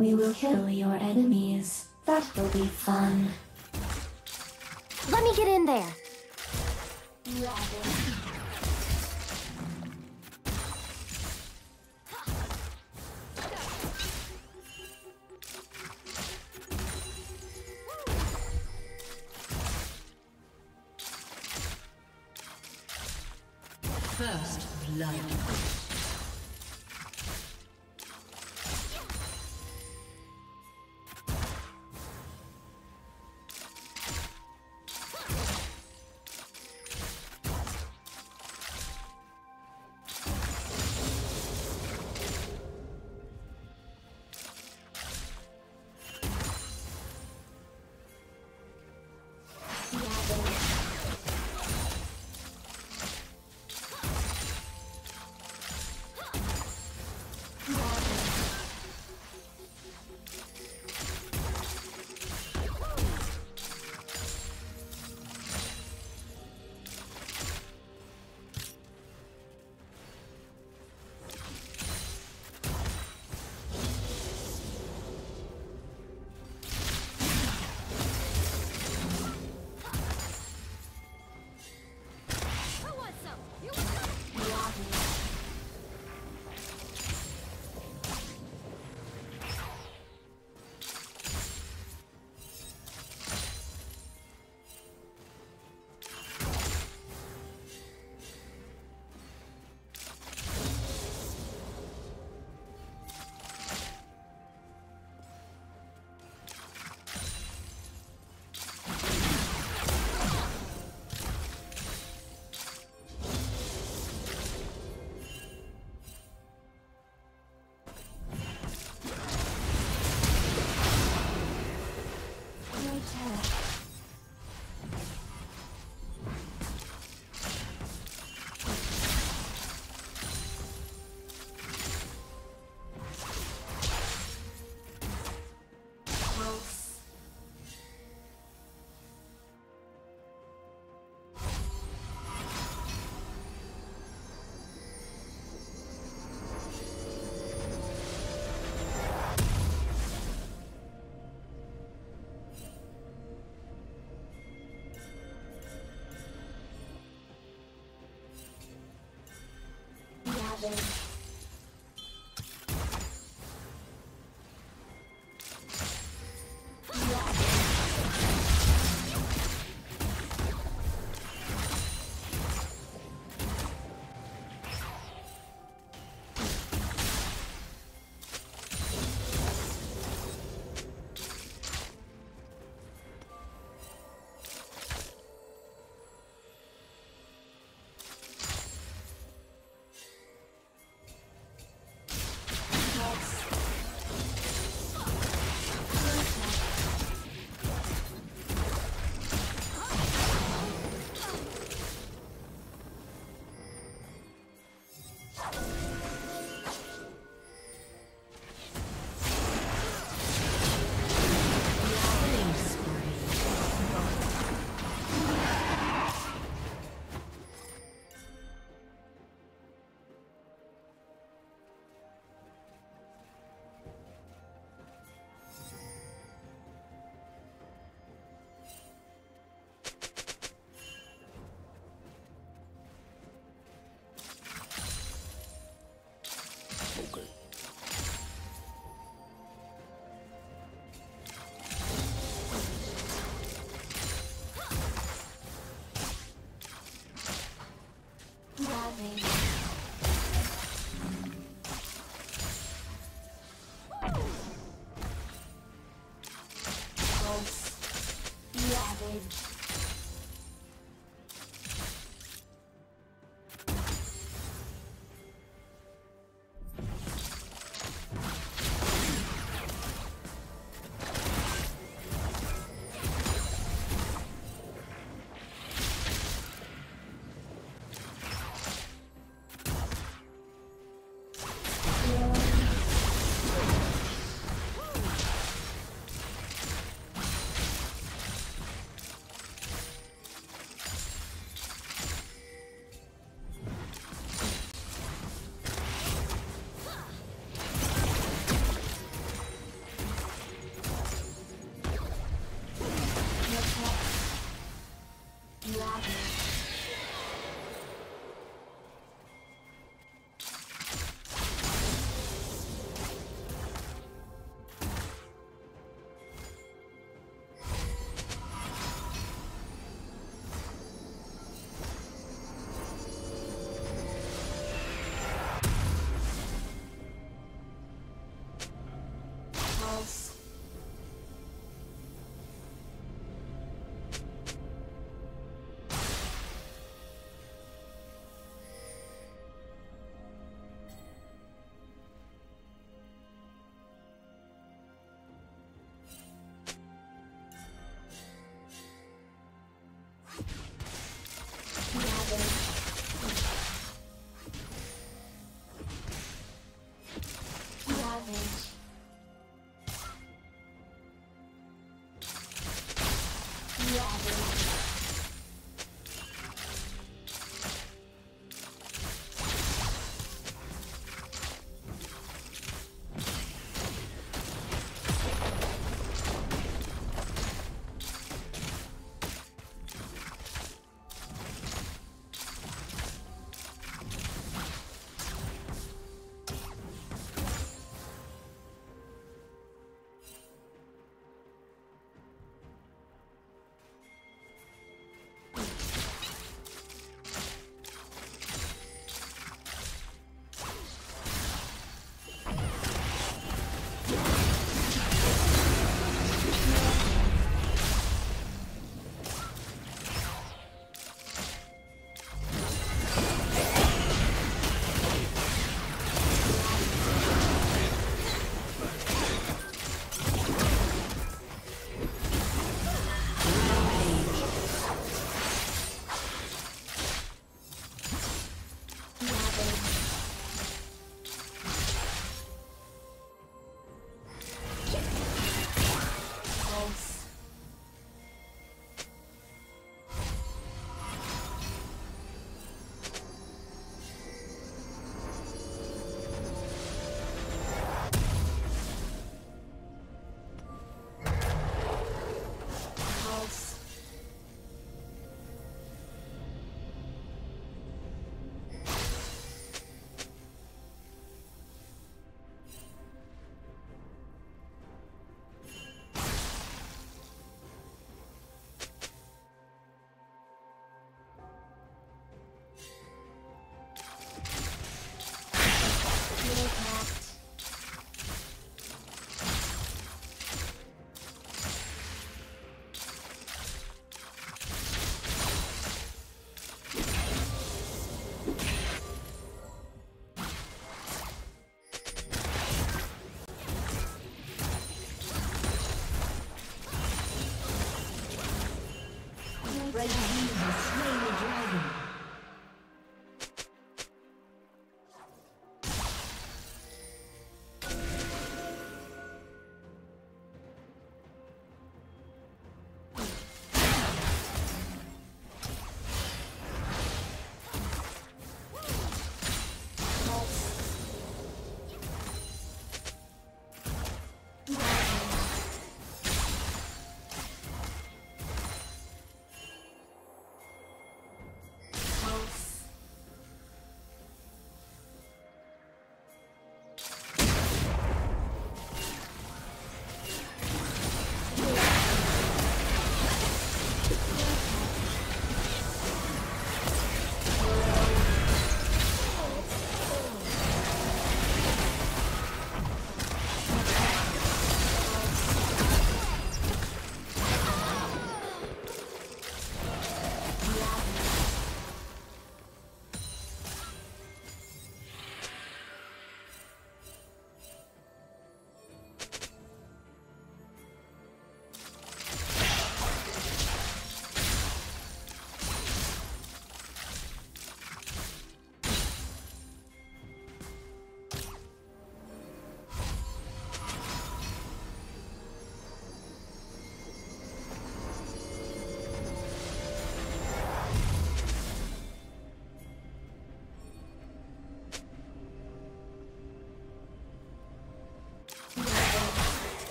We will kill your enemies. That will be fun. Let me get in there. problem.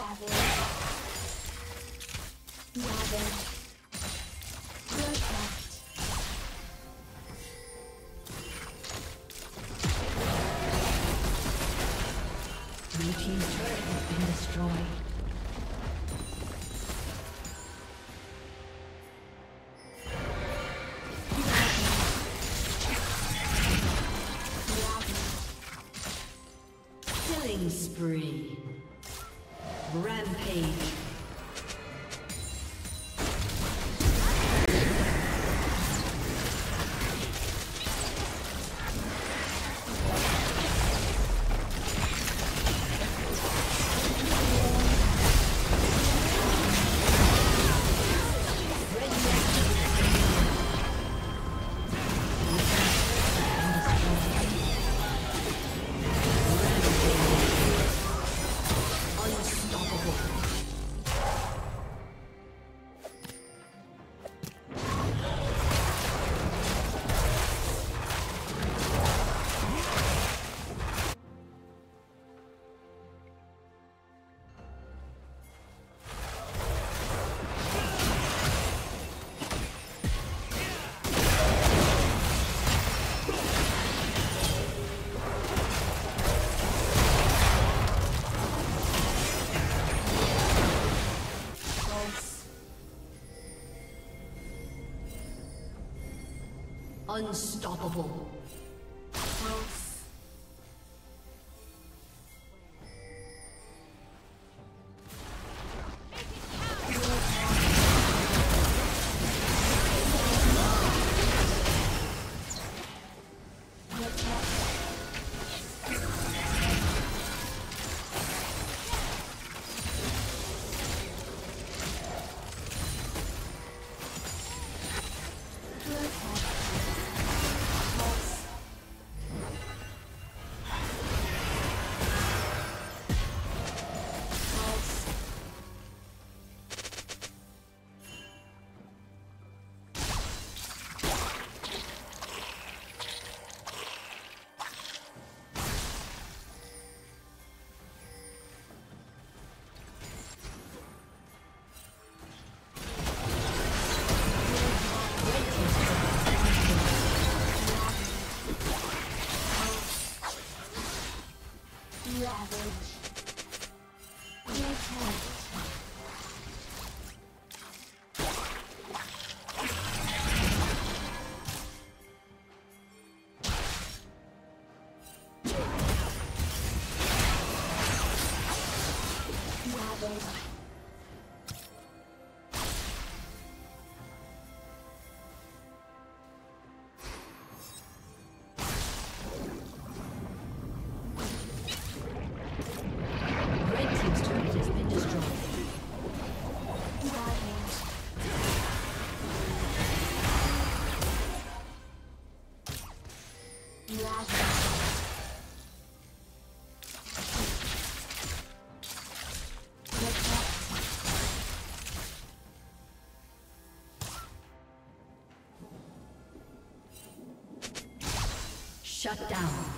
Jovem. Jovem. Unstoppable. Shut down.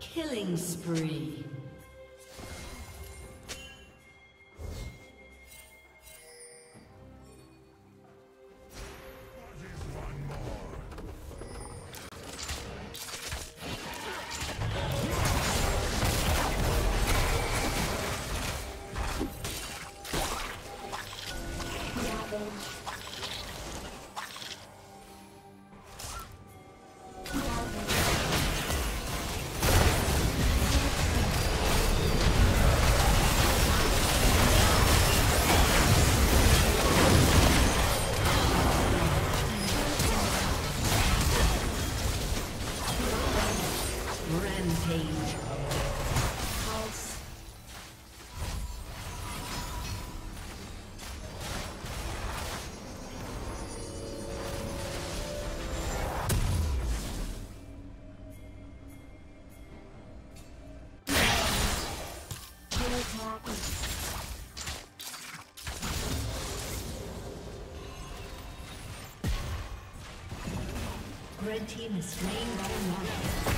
Killing spree. Red team is slain by.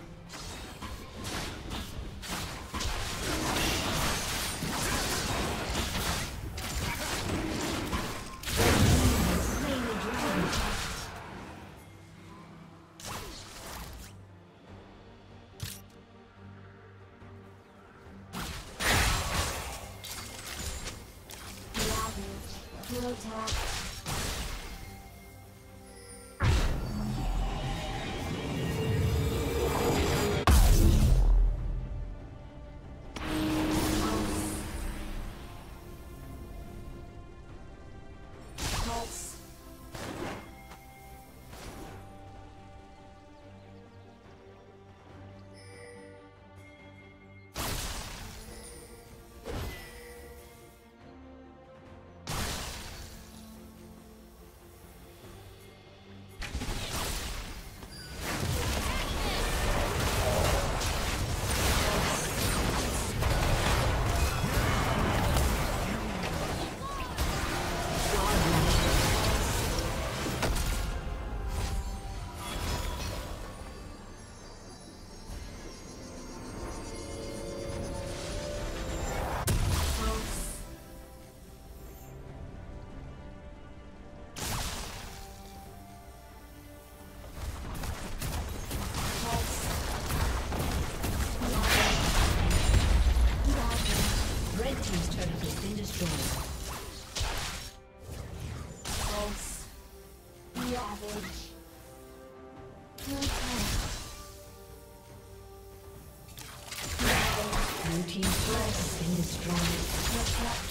destroyed.